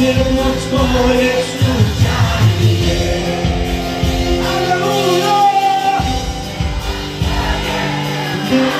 much more extra time, yeah.